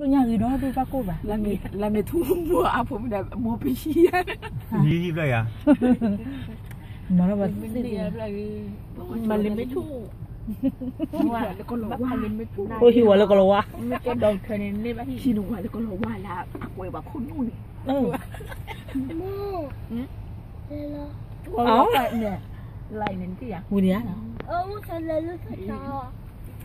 lu nyari doa tu paku bah lami lami tumbuh apa benda mau pisian gigi lah ya mana bah malam itu ว่าแล้วก็รอว่าเลยไม่พูดโอ้หิวแล้วก็รอว่าไม่ก็ดองเทนเน่บ้าที่ชินุว่าแล้วก็รอว่าละอากวยวบคนนู่นเออมูเลยเหรอาเนี่ยไล่เน้นที่อะหูเนี้ยเหรอเออมูฉันเลยรู้สึกชอบ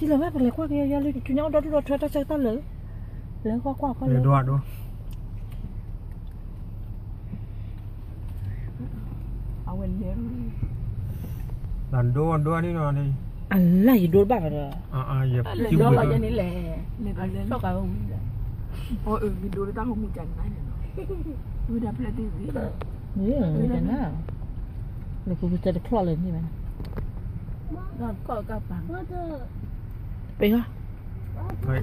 นที่เราอะ chỉ là bác lại qua kia ra lên chú nhau đó đó cho ta chơi ta lỡ lỡ qua qua qua เหลือ lỡ ดวดดูเอาเงินเลี้ยงหลันดูอันดูอันนี้นอนดิ Allah gì đôi bạc rồi อ่าอ่าเหยียบเลี้ยจิ้มงมืเราออย่างนี้แหละเลี้ยงเลี้ยงชอบกันโอ้เออมีดูแล้วต้องมีจันไหมเนาะดูดับเลยดีวิ Nghĩ là người chẳng nào Là cô sẽ được klo lên như vậy นอนก็ Bình ơi. Vậy.